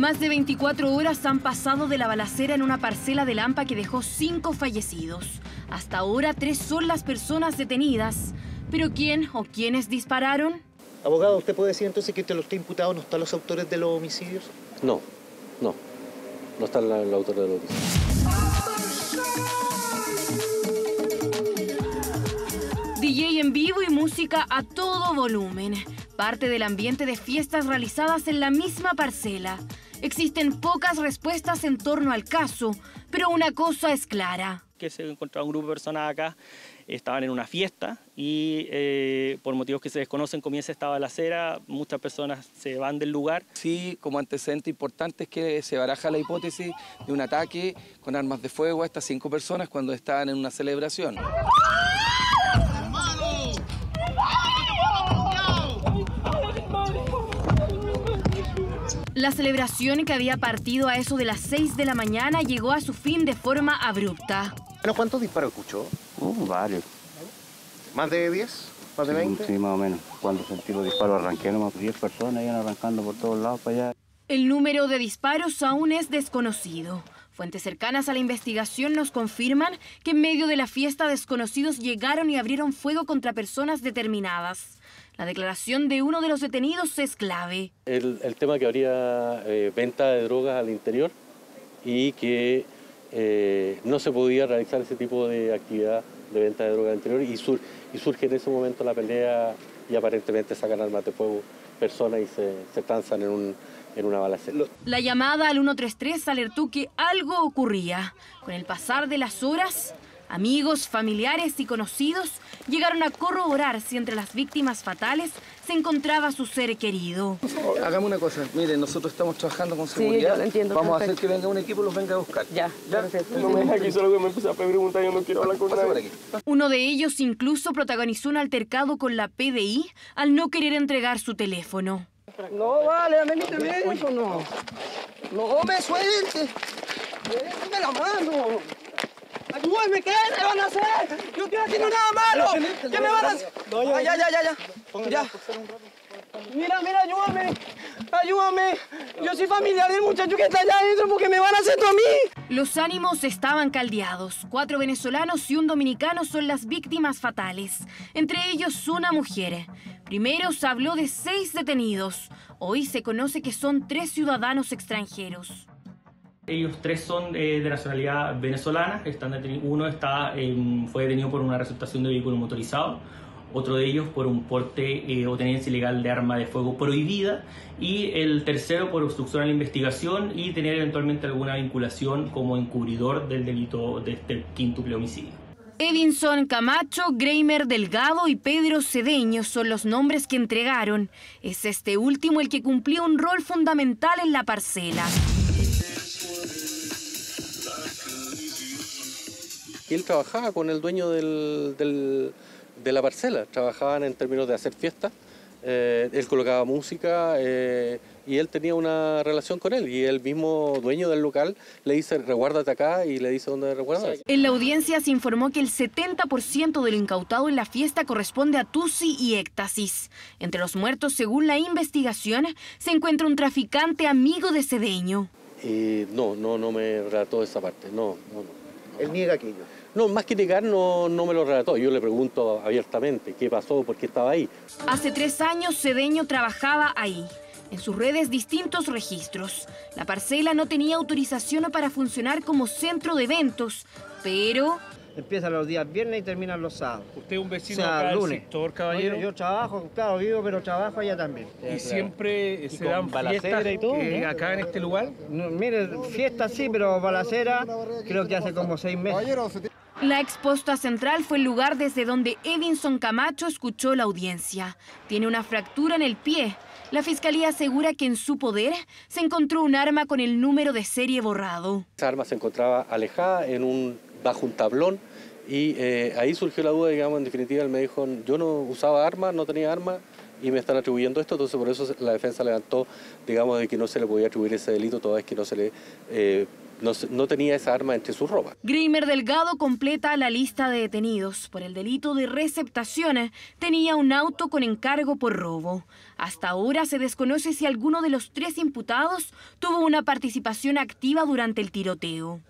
Más de 24 horas han pasado de la balacera en una parcela de Lampa que dejó cinco fallecidos. Hasta ahora, tres son las personas detenidas. ¿Pero quién o quiénes dispararon? Abogado, ¿usted puede decir entonces que entre los tres imputados no están los autores de los homicidios? No, no. No están los autores de los homicidios. DJ en vivo y música a todo volumen. Parte del ambiente de fiestas realizadas en la misma parcela. Existen pocas respuestas en torno al caso, pero una cosa es clara. Que se encontraba un grupo de personas acá, estaban en una fiesta y eh, por motivos que se desconocen comienza esta balacera, muchas personas se van del lugar. Sí, como antecedente importante es que se baraja la hipótesis de un ataque con armas de fuego a estas cinco personas cuando estaban en una celebración. La celebración que había partido a eso de las 6 de la mañana llegó a su fin de forma abrupta. Bueno, ¿cuántos disparos escuchó? Uh, varios. ¿Más de 10? ¿Más de 20? Sí, más o menos. Cuando sentí los disparos arranqué nomás 10 personas iban arrancando por todos lados para allá. El número de disparos aún es desconocido. Fuentes cercanas a la investigación nos confirman que en medio de la fiesta desconocidos llegaron y abrieron fuego contra personas determinadas. La declaración de uno de los detenidos es clave. El, el tema que habría eh, venta de drogas al interior y que eh, no se podía realizar ese tipo de actividad de venta de drogas al interior y, sur, y surge en ese momento la pelea y aparentemente sacan armas de fuego personas y se, se transan en, un, en una balacera. La llamada al 133 alertó que algo ocurría. Con el pasar de las horas, amigos, familiares y conocidos llegaron a corroborar si entre las víctimas fatales se encontraba su ser querido. Hagamos una cosa, miren, nosotros estamos trabajando con Sí, seguridad. yo lo entiendo, Vamos a hacer que venga un equipo y los venga a buscar. Ya, ¿Ya? perfecto. No me dejes aquí, solo que me empecé a preguntar, yo no quiero hablar por aquí. Uno de ellos incluso protagonizó un altercado con la PDI al no querer entregar su teléfono. No, vale, dame mi teléfono. No me suelte. Déjame la mano. Ayúdame, ¿qué me van a hacer? Yo estoy haciendo nada malo. ¿Qué me van a hacer? Ah, ya, ya, ya, ya. Ya. Mira, mira, ayúdame. Ayúdame. Yo soy familiar del muchacho que está allá adentro porque me van a hacer esto a mí. Los ánimos estaban caldeados. Cuatro venezolanos y un dominicano son las víctimas fatales, entre ellos una mujer. Primero se habló de seis detenidos. Hoy se conoce que son tres ciudadanos extranjeros. Ellos tres son eh, de nacionalidad venezolana, uno está, em, fue detenido por una resultación de vehículo motorizado, otro de ellos por un porte eh, o tenencia ilegal de arma de fuego prohibida y el tercero por obstrucción a la investigación y tener eventualmente alguna vinculación como encubridor del delito de este quíntuple homicidio. Evinson Camacho, Greimer Delgado y Pedro Cedeño son los nombres que entregaron. Es este último el que cumplió un rol fundamental en la parcela. Y él trabajaba con el dueño del, del- de la parcela, trabajaban en términos de hacer fiestas, eh, él colocaba música eh, y él tenía una relación con él y el mismo dueño del local le dice reguárdate acá y le dice dónde resguardar. En la audiencia se informó que el 70% de lo incautado en la fiesta corresponde a Tusi y Éxtasis. Entre los muertos, según la investigación, se encuentra un traficante amigo de Cedeño. Y no, no, no me relató esa parte, no, no, no. Él niega aquello. No, más que negar no, no me lo relató, yo le pregunto abiertamente qué pasó, por qué estaba ahí. Hace tres años Cedeño trabajaba ahí. En sus redes distintos registros. La parcela no tenía autorización para funcionar como centro de eventos, pero Empieza los días viernes y termina los sábados. Usted es un O vecino sea, acá del lunes. sector, Yo, caballero. yo trabajo, claro, vivo, pero trabajo allá también. y siempre se con dan balacera fiestas y todo, eh, ¿no? acá en este lugar. No, mire, fiesta sí, pero balacera creo que hace como seis meses. La exposta central fue el lugar desde donde Evinson Camacho escuchó la audiencia. Tiene una fractura en el pie. La fiscalía asegura que en su poder se encontró un arma con el número de serie borrado. Esa arma se encontraba alejada en un, bajo un tablón y eh, ahí surgió la duda, digamos, en definitiva él me dijo, yo no usaba armas, no tenía armas y me están atribuyendo esto, entonces por eso la defensa levantó, digamos, de que no se le podía atribuir ese delito toda vez que no se le... eh, no, no tenía esa arma entre sus ropas. Grimer Delgado completa la lista de detenidos. Por el delito de receptación, tenía un auto con encargo por robo. Hasta ahora se desconoce si alguno de los tres imputados tuvo una participación activa durante el tiroteo.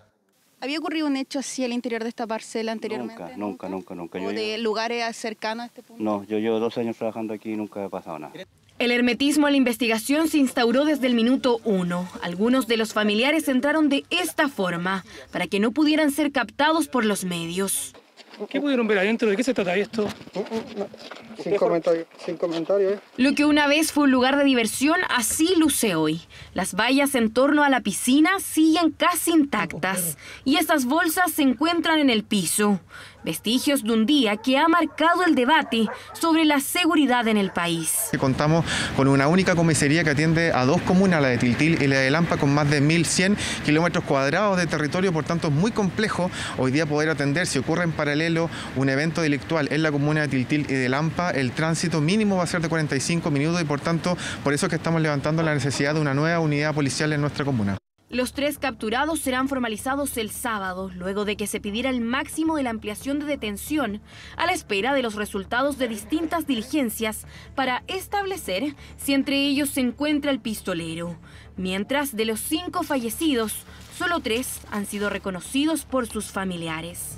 ¿Había ocurrido un hecho así al interior de esta parcela anteriormente? Nunca, nunca, nunca, nunca. ¿O Yo de llevo- lugares cercanos a este punto? no, yo llevo dos años trabajando aquí y nunca ha pasado nada. El hermetismo en la investigación se instauró desde el minuto uno. Algunos de los familiares entraron de esta forma, para que no pudieran ser captados por los medios. ¿Qué pudieron ver adentro? ¿De qué se trata esto? Sin comentario, sin comentario, ¿eh? Lo que una vez fue un lugar de diversión, así luce hoy. Las vallas en torno a la piscina siguen casi intactas y estas bolsas se encuentran en el piso. Vestigios de un día que ha marcado el debate sobre la seguridad en el país. Contamos con una única comisaría que atiende a dos comunas, la de Tiltil y la de Lampa, con más de 1.100 kilómetros cuadrados de territorio, por tanto es muy complejo hoy día poder atender, si ocurre en paralelo un evento delictual en la comuna de Tiltil y de Lampa, el tránsito mínimo va a ser de 45 minutos y por tanto por eso es que estamos levantando la necesidad de una nueva unidad policial en nuestra comuna. Los tres capturados serán formalizados el sábado, luego de que se pidiera el máximo de la ampliación de detención, a la espera de los resultados de distintas diligencias para establecer si entre ellos se encuentra el pistolero. Mientras de los cinco fallecidos, solo tres han sido reconocidos por sus familiares.